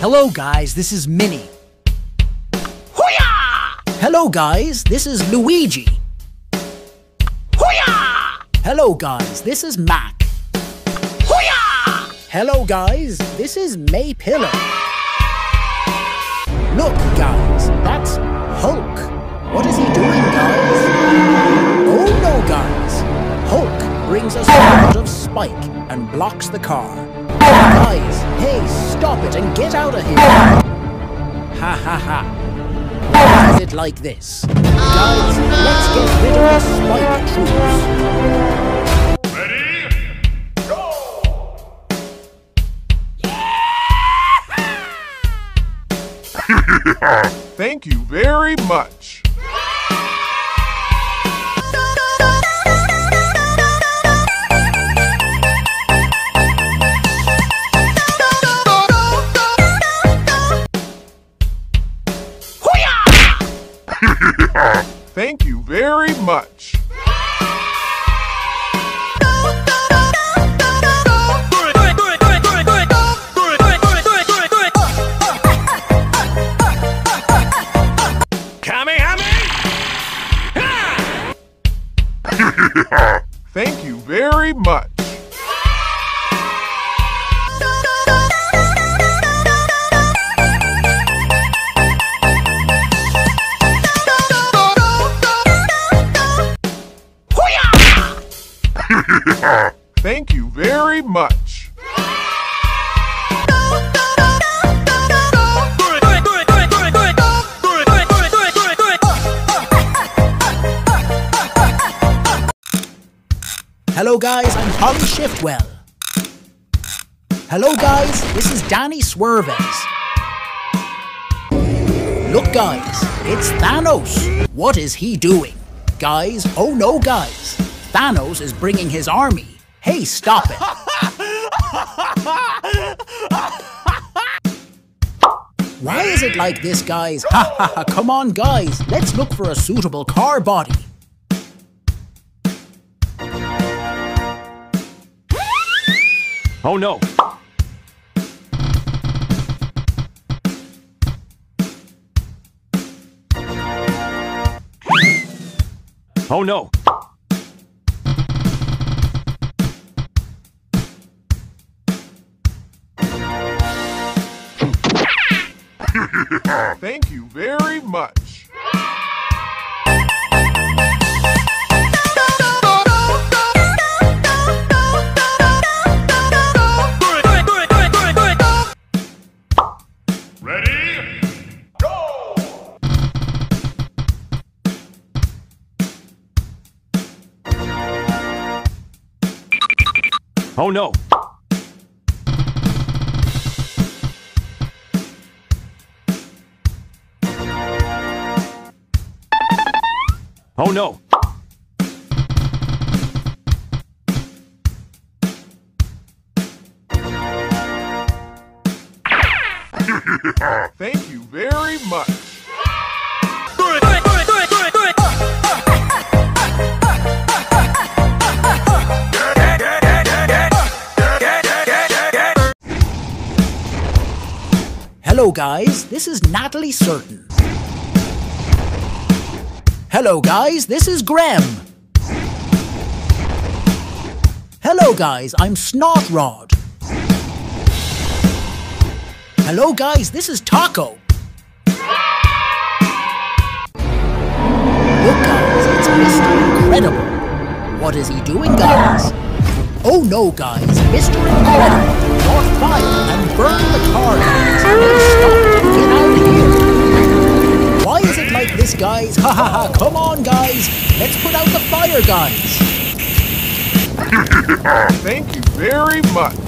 Hello, guys, this is Minny. Hoo-yah! Hello, guys, this is Luigi. Hoo-yah! Hello, guys, this is Mack. Hoo-yah! Hello, guys, this is Mae Pillar. Look, guys, that's Hulk. What is he doing, guys? Oh no, guys. Hulk brings us out of Spike and blocks the car. Guys, hey, stop it and get out of here. Ha ha ha. Why is it like this? Guys, let's get rid of the Spike troops. Ready? Go! Thank you very much. Much. Thank you very much. Holley Shiftwell. Hello guys, this is Danny Swervez. Look guys, it's Thanos. What is he doing? Guys, oh no guys. Thanos is bringing his army. Hey, stop it. Why is it like this guys? Ha ha ha, come on guys, let's look for a suitable car body. Oh no! Oh no! Thank you very much. Oh no! Oh no! Thank you very much. Hello, guys. This is Natalie Certain. Hello, guys. This is Grem. Hello, guys. I'm Snot Rod. Hello, guys. This is Taco. Look, guys. It's Mr. Incredible. What is he doing, guys? Oh no, guys! Mr. Incredible brought fire and burned the car! Stop get out of here! Why is it like this, guys? Ha ha ha! Come on, guys! Let's put out the fire, guys! Thank you very much.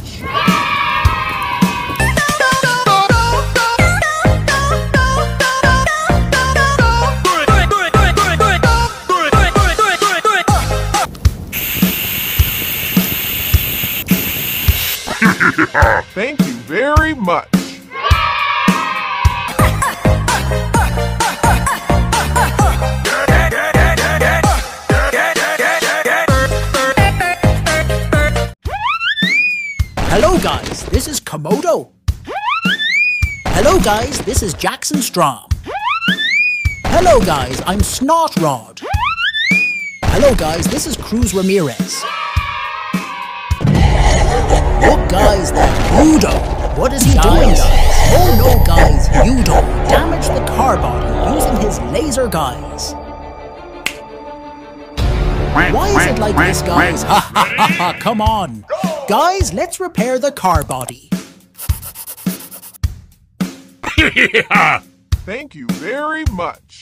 Thank you very much. Hello, guys. This is Komodo. Hello, guys. This is Jackson Storm. Hello, guys. I'm Snot Rod. Hello, guys. This is Cruz Ramirez. Look, guys, that Udo. What is he doing. Oh no, guys. Udo damaged the car body using his laser guys. Why is it like this, guys? Ha ha ha ha, come on. Guys, let's repair the car body. Thank you very much.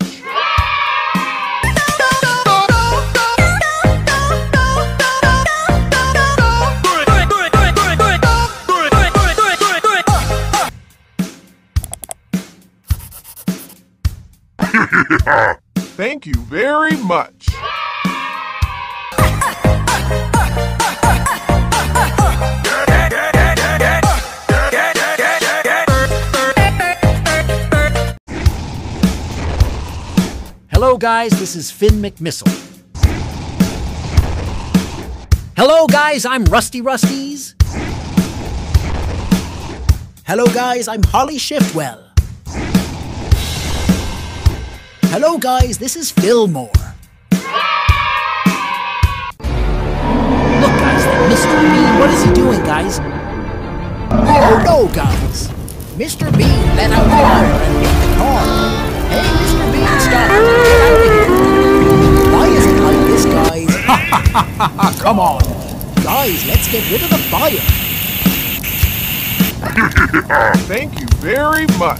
Thank you very much. Hello, guys. This is Finn McMissile. Hello, guys. I'm Rusty Rust-eze. Hello, guys. I'm Holley Shiftwell. Hello, guys. This is Fillmore. Look, guys. That Mr. Bean. What is he doing, guys? Oh no, guys. Mr. Bean let out fire and hit the car. Hey, Mr. Bean, stop. Why is it like this, guys? Ha ha ha ha ha. Come on. Guys, let's get rid of the fire. Thank you very much.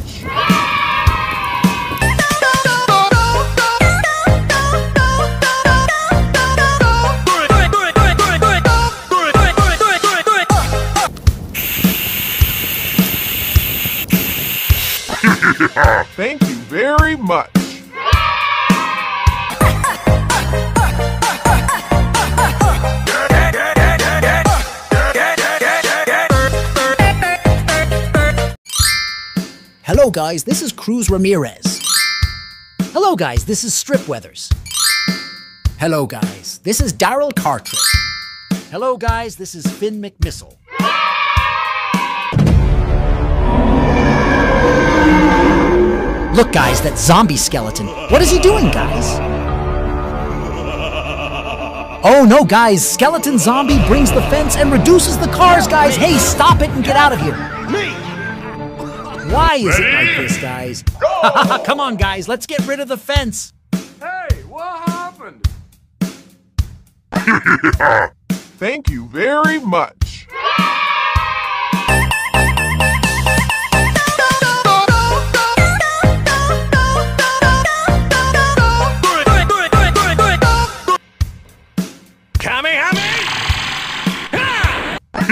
Much. Hello, guys. This is Cruz Ramirez. Hello, guys. This is Strip Weathers. Hello, guys. This is Darrell Cartrip. Hello, guys. This is Finn McMissile. Look, guys, that zombie skeleton. What is he doing, guys? Oh, no, guys. Skeleton zombie brings the fence and reduces the cars, guys. Hey, stop it and get out of here. Why is it like this, guys? Come on, guys. Let's get rid of the fence. Hey, what happened? Thank you very much.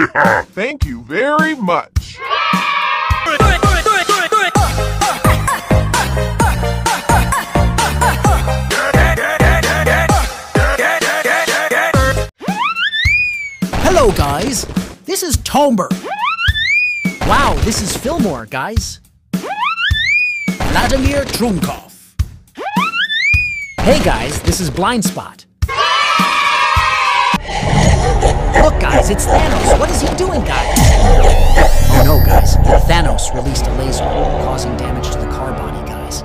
Thank you very much. Hello, guys. This is Tomer. Wow, this is Fillmore, guys. Vladimir Trunkov. Hey, guys, this is Blind Spot. Guys, it's Thanos. What is he doing, guys? Oh no, guys. Thanos released a laser, causing damage to the car body, guys.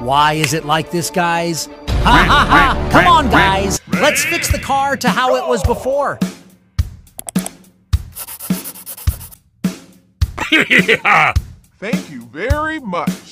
Why is it like this, guys? Ha ha ha! Come on, guys! Let's fix the car to how it was before. Thank you very much.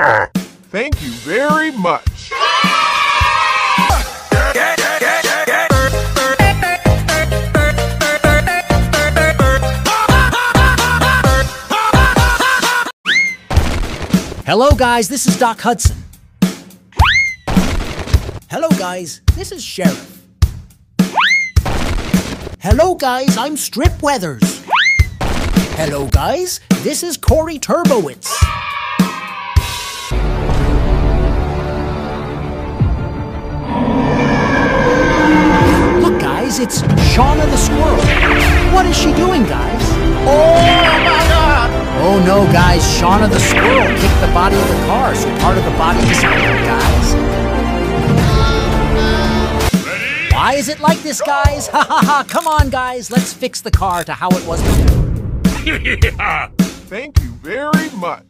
Thank you very much. Hello, guys, this is Doc Hudson. Hello, guys, this is Sheriff. Hello, guys, I'm Strip Weathers. Hello, guys, this is Corey Turbowitz. Guys, it's Shauna the Squirrel. What is she doing, guys? Oh my god! Oh no, guys, Shauna the Squirrel kicked the body of the car, so part of the body disappeared, guys. Why is it like this, guys? Ha ha ha! Come on, guys, let's fix the car to how it was before. Thank you very much.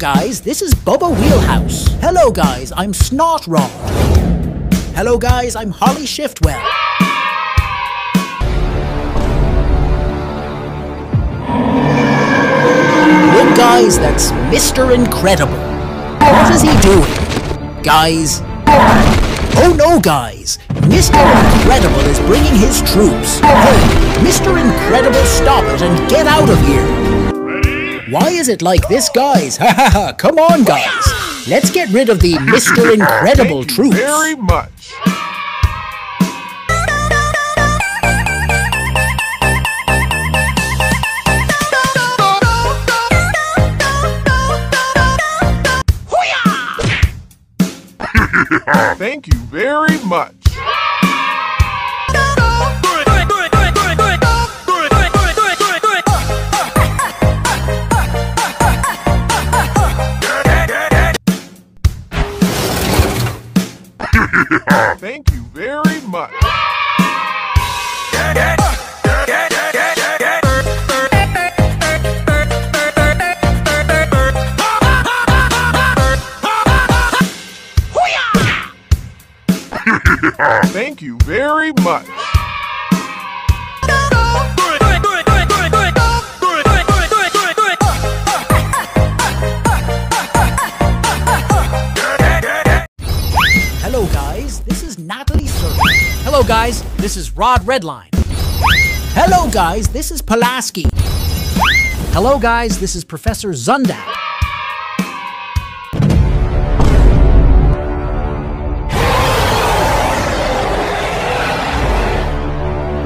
Guys, this is Bubba Wheelhouse. Hello, guys, I'm Snot Rod. Hello, guys, I'm Holley Shiftwell. Look, guys, that's Mr. Incredible. What is he doing? Guys. Oh no, guys! Mr. Incredible is bringing his troops. Hey, Mr. Incredible, stop it and get out of here! Why is it like this, guys? Ha ha ha! Come on, guys! Let's get rid of the Mr. Incredible Thank you troops. very much. Thank you very much. Thank you Rod Redline. Hello, guys. This is Pulaski. Hello, guys. This is Professor Zundapp.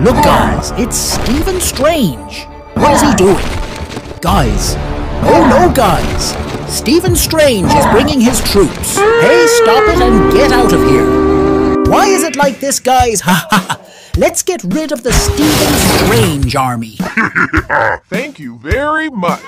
Look, guys, it's Stephen Strange. What is he doing? Guys. Oh no, guys. Stephen Strange is bringing his troops. Hey, stop it and get out of here. Why is it like this, guys? Ha ha ha. Let's get rid of the Stephen Strange army. Thank you very much.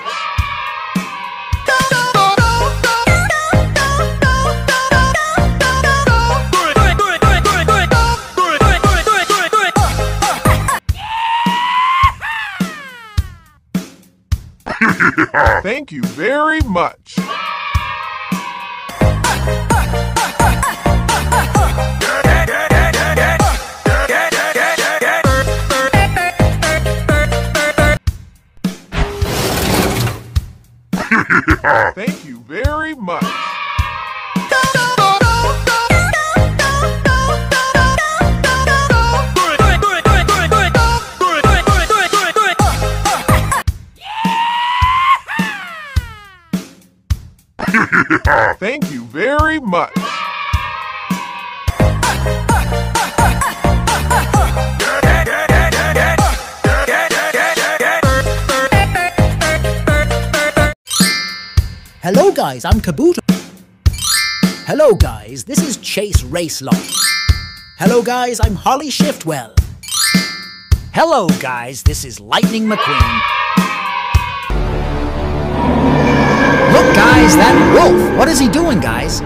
Thank you very much. Guys, I'm Kabuto. Hello, guys, this is Chase Racelock. Hello, guys, I'm Holley Shiftwell. Hello, guys, this is Lightning McQueen. Look, guys, that wolf. What is he doing, guys?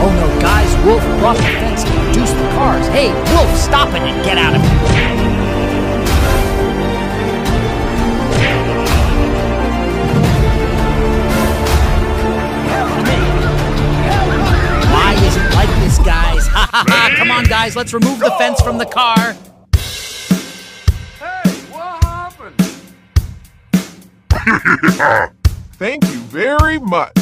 Oh no, guys, Wolf brought the fence to reduce the cars. Hey, Wolf, stop it and get out of here. Guys? Come on, guys, let's remove the fence from the car. Hey, what happened? Thank you very much.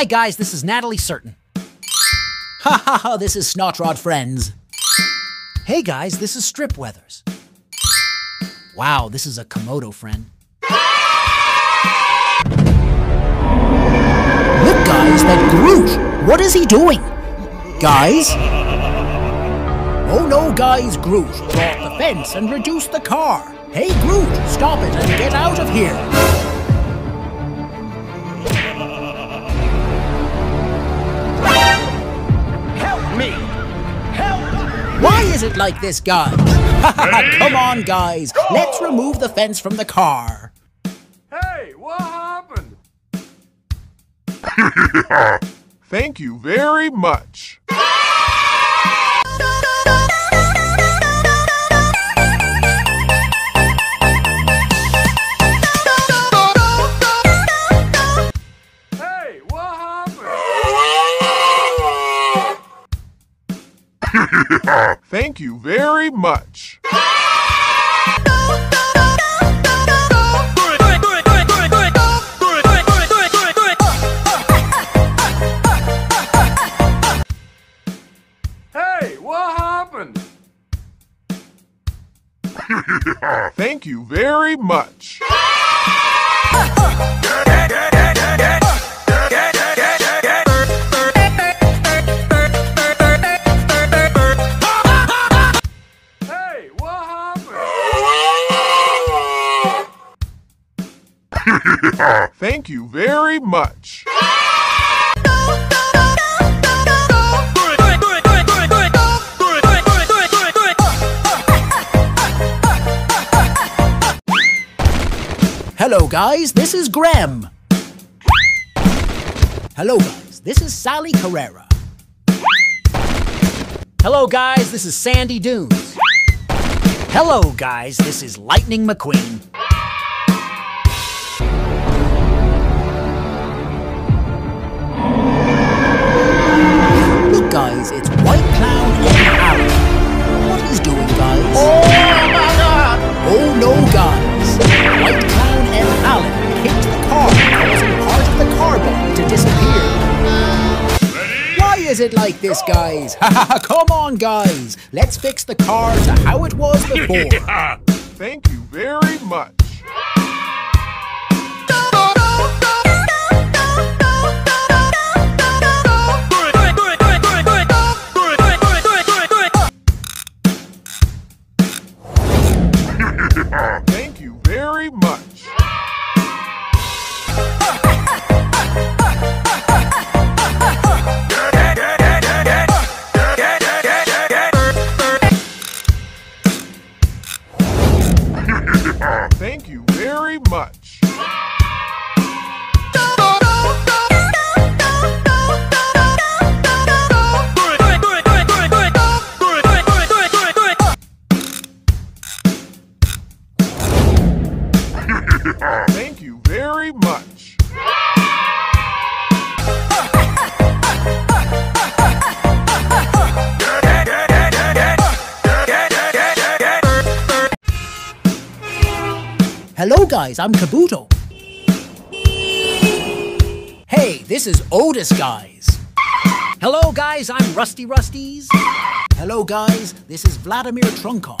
Hi, guys, this is Natalie Certain. Ha ha ha, this is Snot Rod Friends. Hey, guys, this is Strip Weathers. Wow, this is a Komodo friend. Look, guys, that Groot! What is he doing? Guys? Oh no, guys, Groot brought the fence and reduced the car. Hey, Groot, stop it and get out of here. Why is it like this, guys? Come on, guys. Let's remove the fence from the car. Hey, what happened? Thank you very much. Thank you very much. Hey, what happened? Thank you very much. you very much. Hello, guys. This is Grem. Hello, guys. This is Sally Carrera. Hello, guys. This is Sandy Dunes. Hello, guys. This is Lightning McQueen. Guys. It's White Clown and Alan. What he's doing, guys? Oh my God! Oh no, guys. White Clown and Alan kicked the car, causing part of the car body to disappear. Why is it like this, guys? Come on, guys. Let's fix the car to how it was before. Thank you very much. Very much. Hello, guys. I'm Kabuto. Hey, this is Otis, guys. Hello, guys. I'm Rusty Rust-eze. Hello, guys. This is Vladimir Trunkov.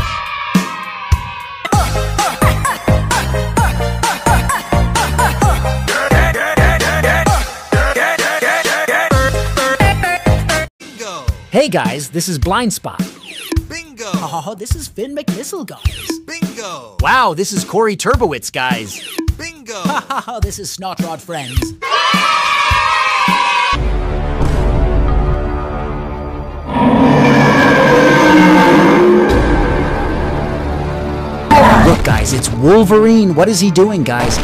Hey, guys. This is Blind Spot. Bingo! Oh, this is Finn McMissile, guys. Bingo! Wow, this is Corey Turbowitz, guys. Bingo! Haha, this is Snot Rod Friends. Look, guys, it's Wolverine. What is he doing, guys?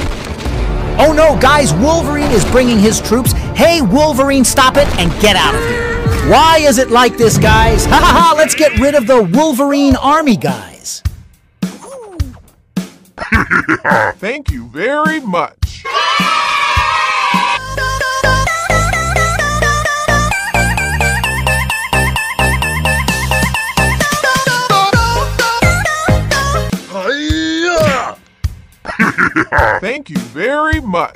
Oh no, guys, Wolverine is bringing his troops. Hey, Wolverine, stop it and get out of here. Why is it like this, guys? Ha ha ha, let's get rid of the Wolverine army, guys. Thank you very much. Thank you very much.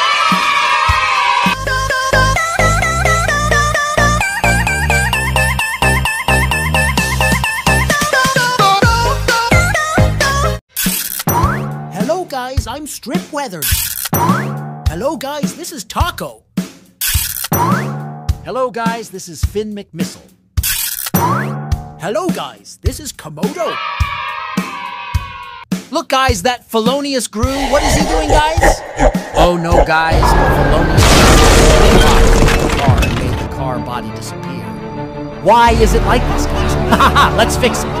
Strip Hello, guys, this is Taco. Hello, guys, this is Finn McMissile. Hello, guys, this is Komodo. Look, guys, that felonious Gru, what is he doing, guys? Oh, no, guys, felonious car made the car body disappear. Why is it like this, guys? Ha ha, let's fix it.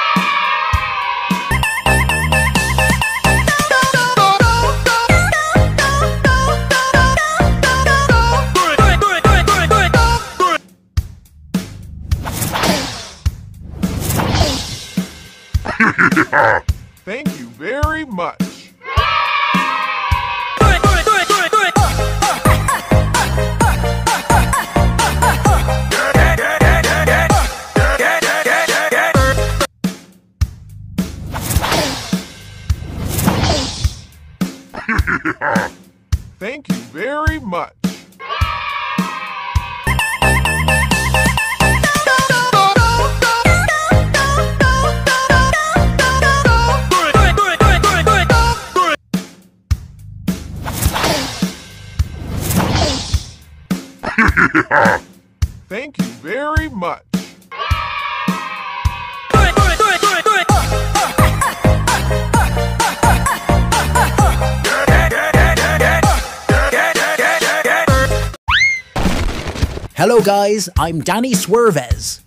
Guys. I'm Danny Swervez.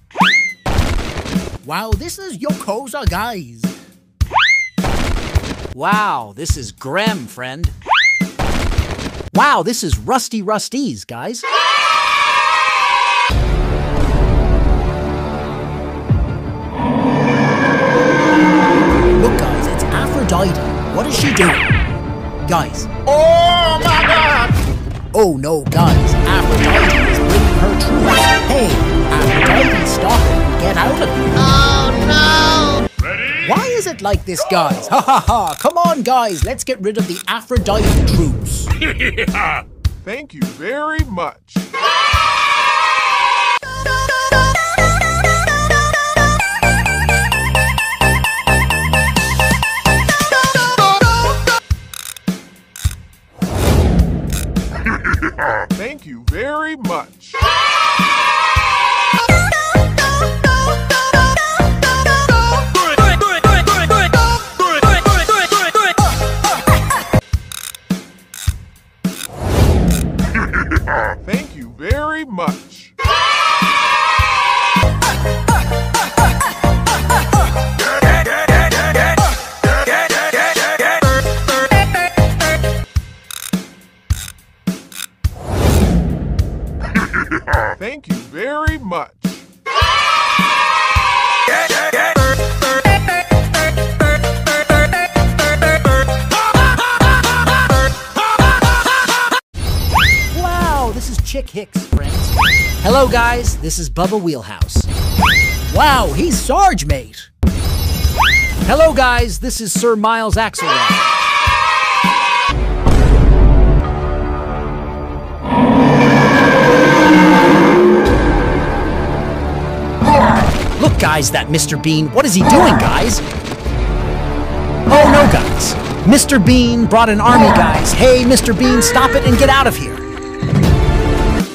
Wow, this is Yokoza, guys. Wow, this is Grem, friend. Wow, this is Rusty Rust-eze, guys. Look, guys, it's Aphrodite. What is she doing? Guys. Out of here. Oh no! Why is it like this, guys? Ha ha ha! Come on, guys, let's get rid of the Aphrodite troops. Thank you very much. Thank you very much. This is Bubba Wheelhouse. Wow, he's Sarge, mate. Hello, guys, this is Sir Miles Axlerod. Look, guys, that Mr. Bean. What is he doing, guys? Oh, no, guys. Mr. Bean brought an army, guys. Hey, Mr. Bean, stop it and get out of here.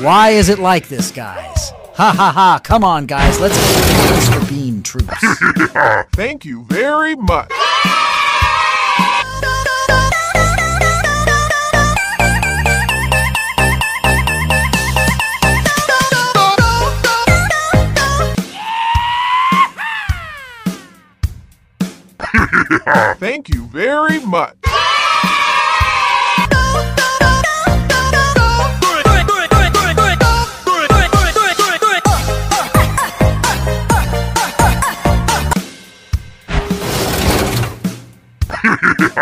Why is it like this, guys? Ha ha ha, come on, guys, let's get rid of Mr. Bean troops. Thank you very much. Thank you very much.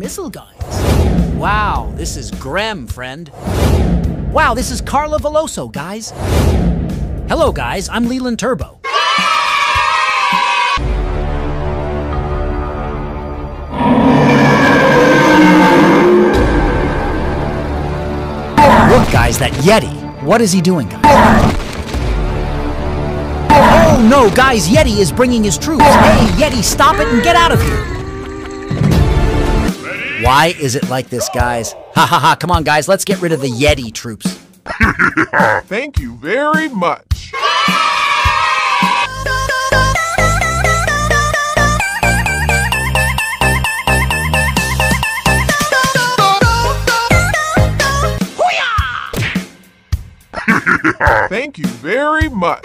Is Finn McMissile, guys. Wow, this is Grem, friend. Wow, this is Carla Veloso, guys. Hello, guys, I'm Leland Turbo. Look, guys, that Yeti. What is he doing, guys? Oh no, guys, Yeti is bringing his troops. Hey, Yeti, stop it and get out of here. Why is it like this, guys? Ha ha ha, come on, guys, let's get rid of the Yeti troops. Thank you very much. Thank you very much.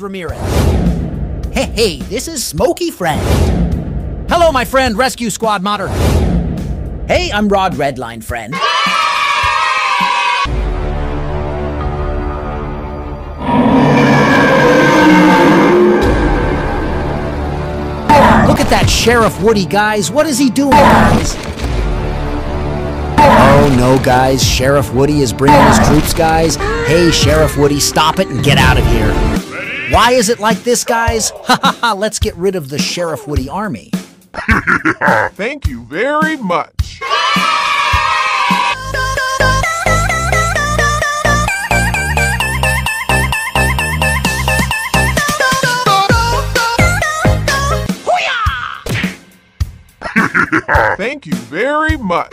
Ramirez. Hey, hey, this is Smokey Friend. Hello, my friend, Rescue Squad Mater. Hey, I'm Rod Redline Friend. Look at that Sheriff Woody, guys. What is he doing, guys? Oh no, guys. Sheriff Woody is bringing his troops, guys. Hey, Sheriff Woody, stop it and get out of here. Why is it like this, guys? Ha ha ha, let's get rid of the Sheriff Woody army. Thank you very much. Thank you very much.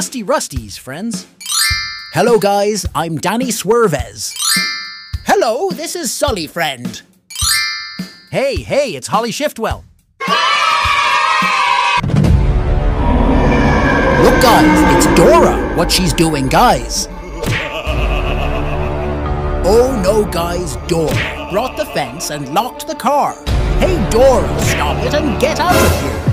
Dusty Rust-eze, friends. Hello, guys. I'm Danny Swervez. Hello, this is Sully Friend. Hey, hey, it's Holley Shiftwell. Look, guys, it's Dora. What she's doing, guys. Oh no, guys, Dora brought the fence and locked the car. Hey, Dora, stop it and get out of here.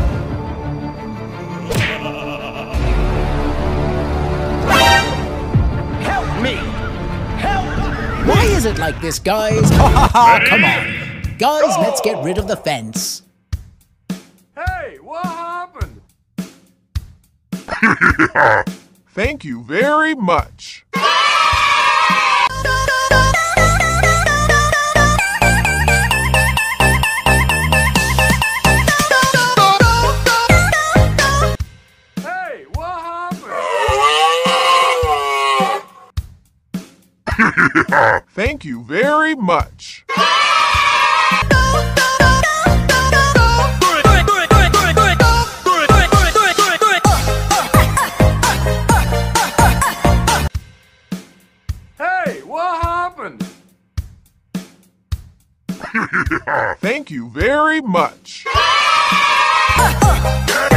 It like this, guys. Ha ha ha, come on. Guys, let's get rid of the fence. Hey, what happened? Thank you very much. Thank you very much. Hey, what happened? Thank you very much.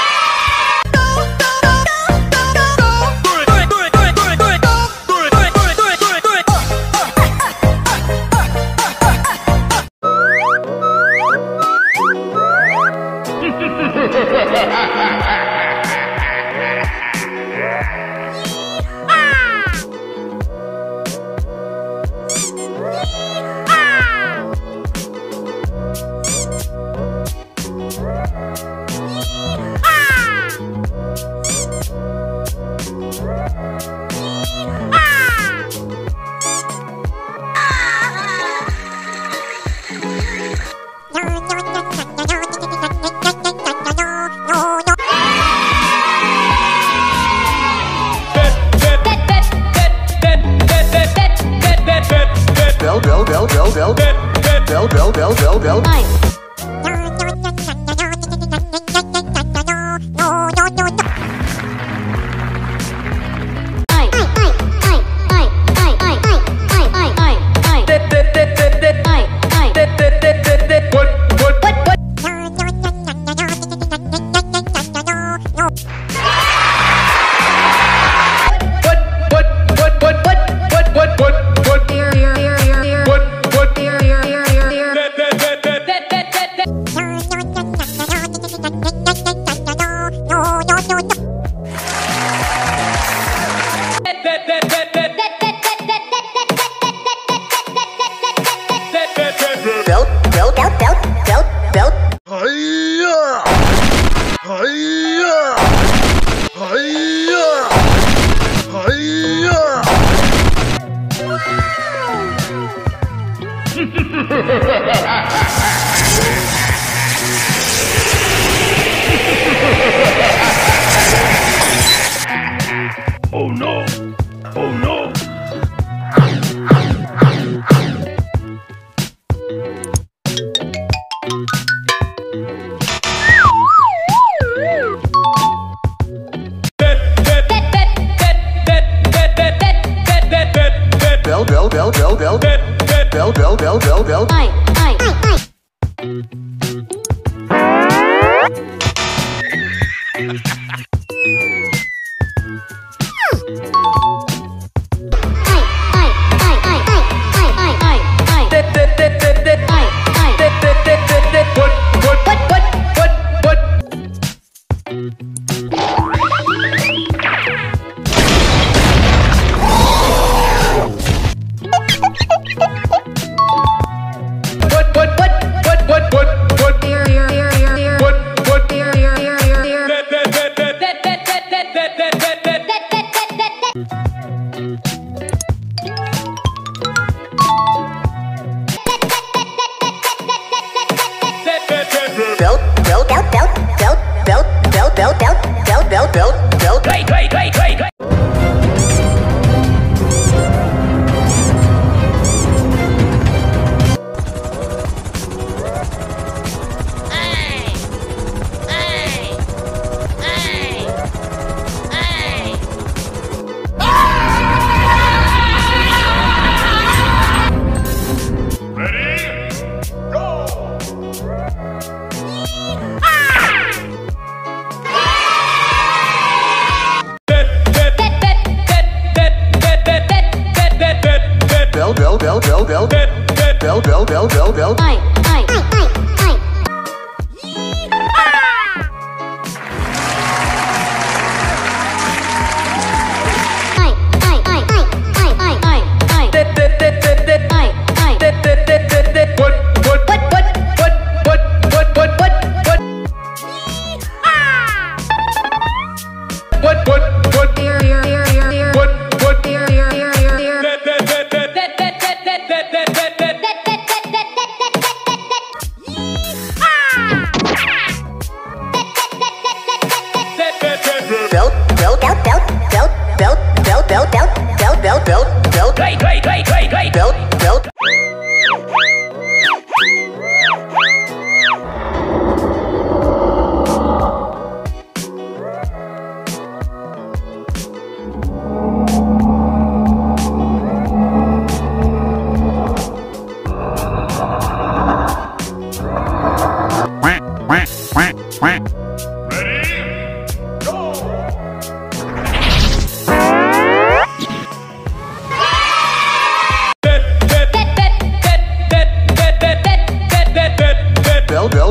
no, no.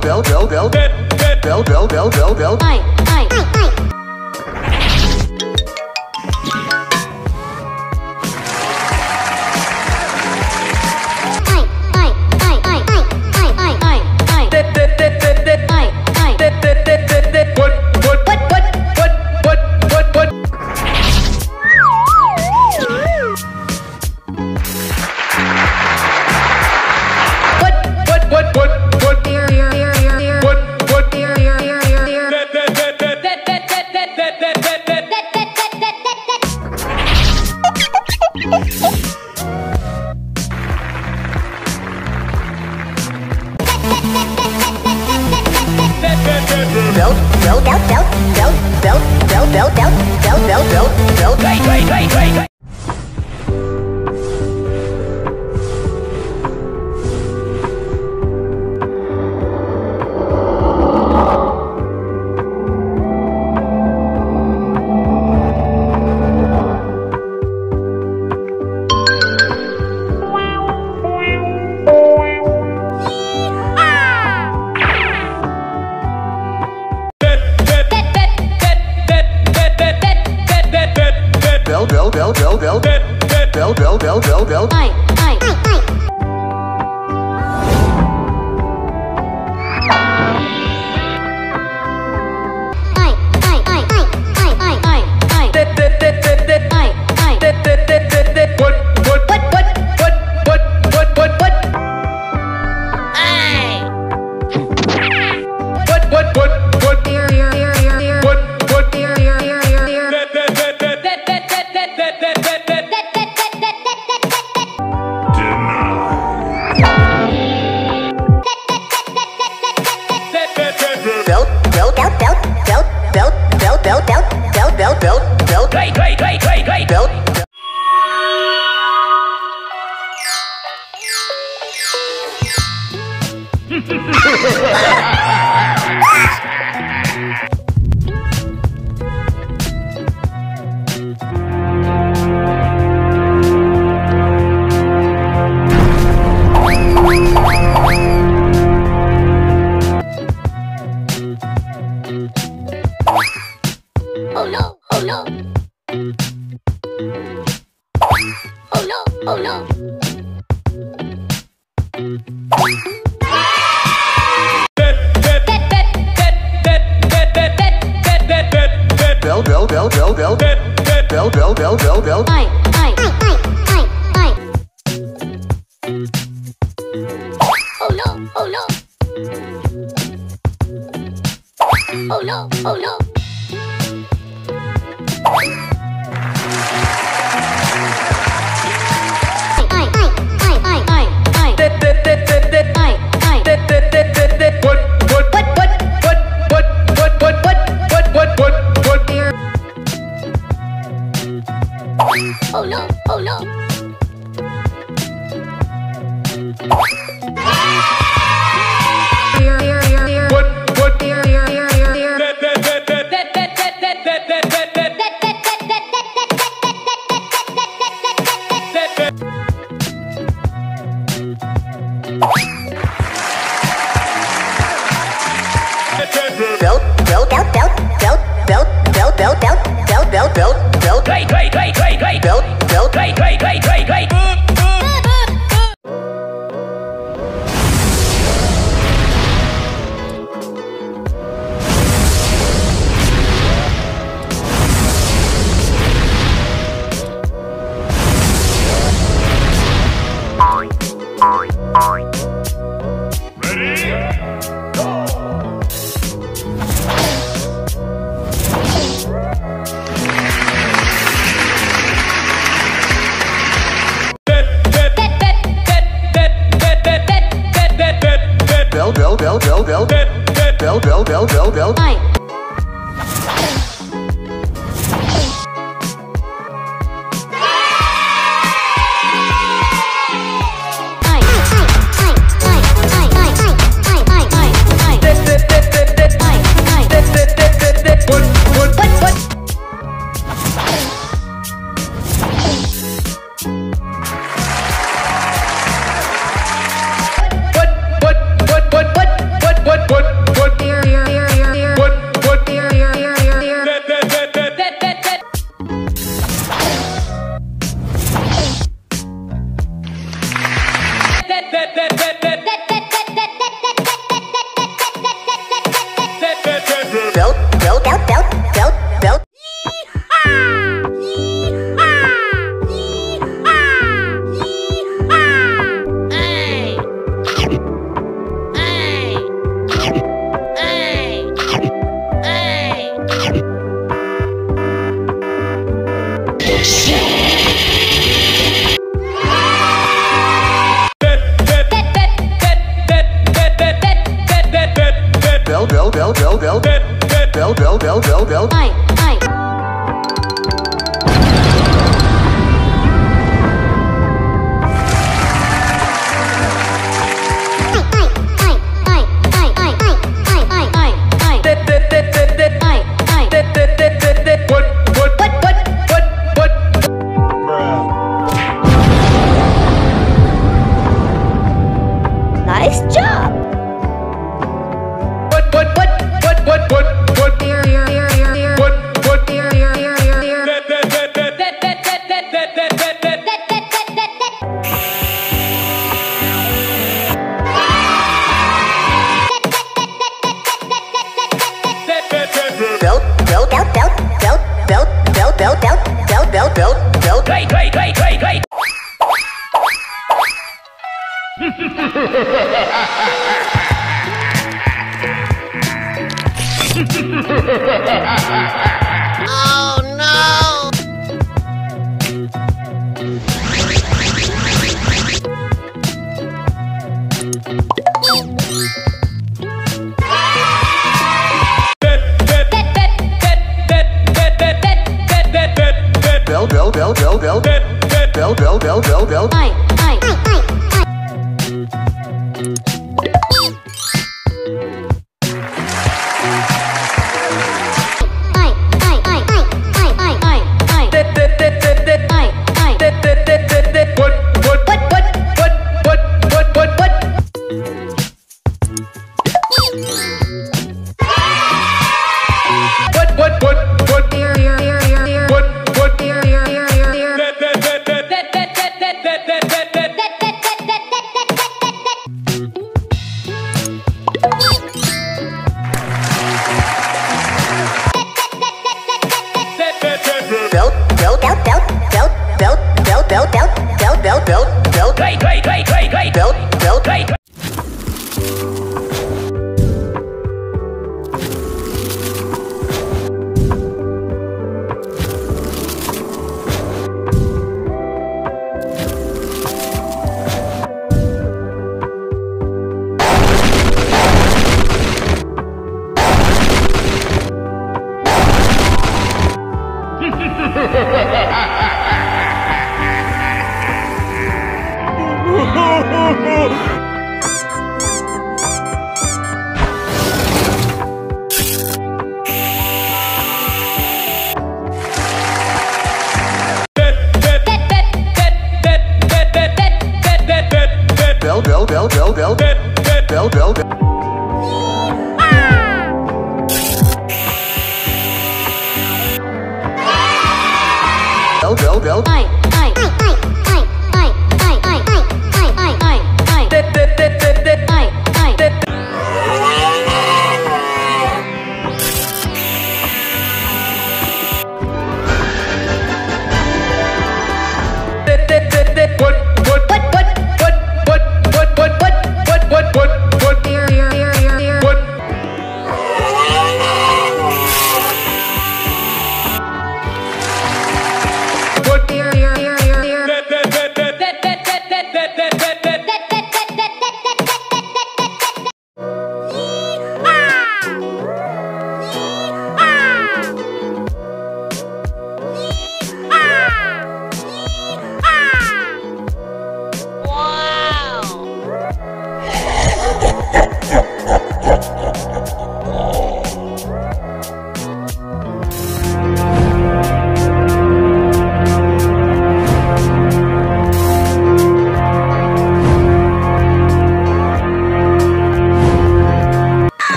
bell bell bell bell bell bell bell bell bell bell. Bell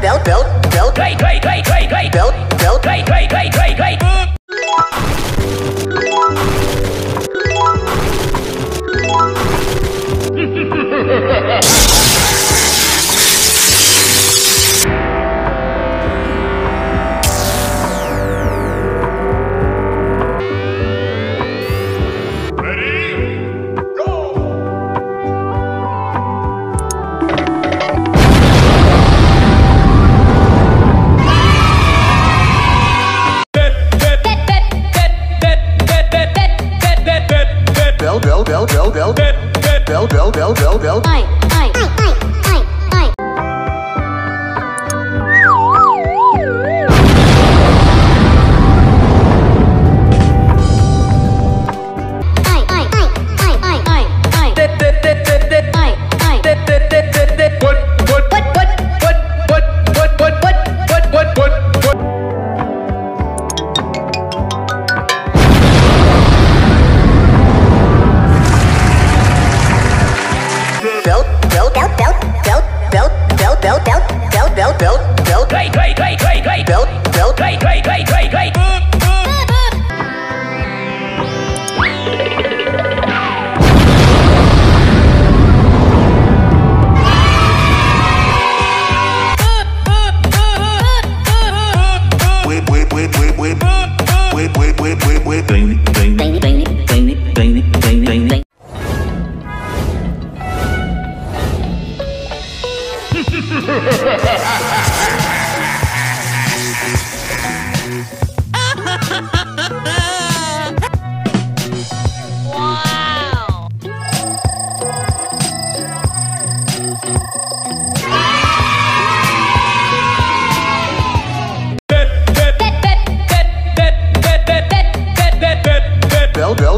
belt, belt, belt, great, great, great, great, great, belt, belt, great, great, great, great, great. Ha ha ha ha!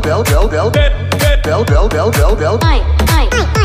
bell bell bell bell bell bell bell bell bell bell. Bell bell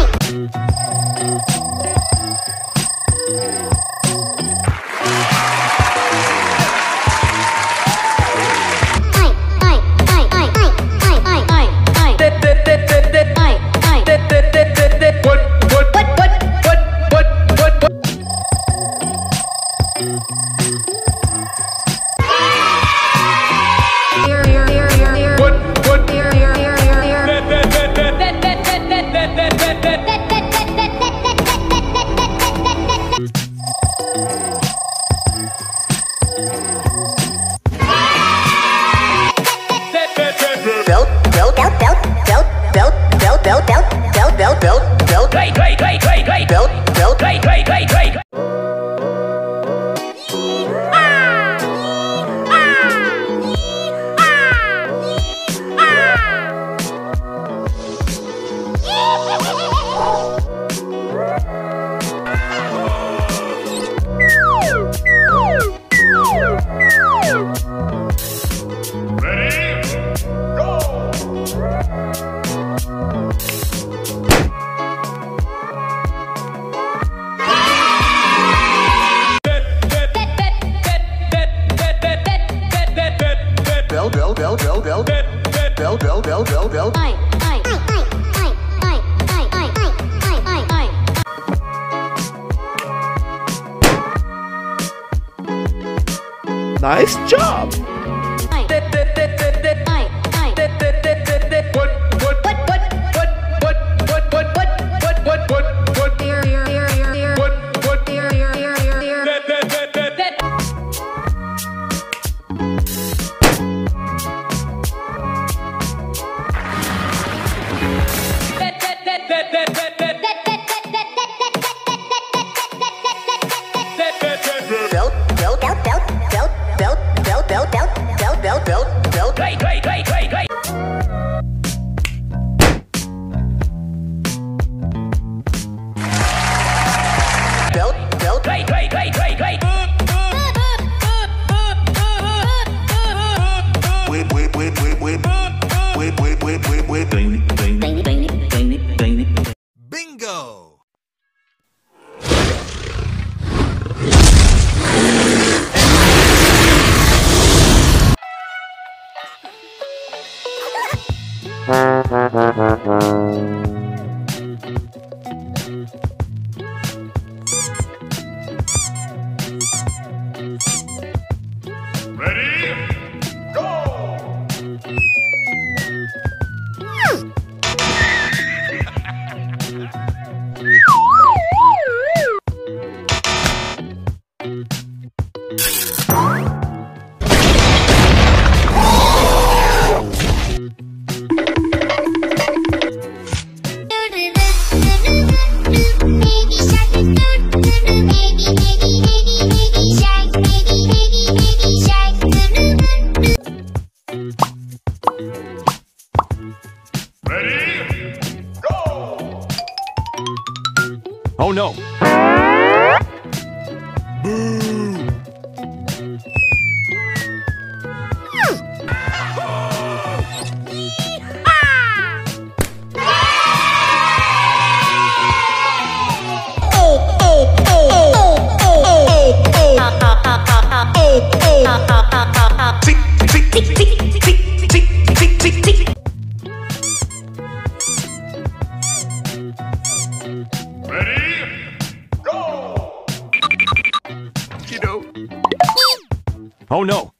Oh no!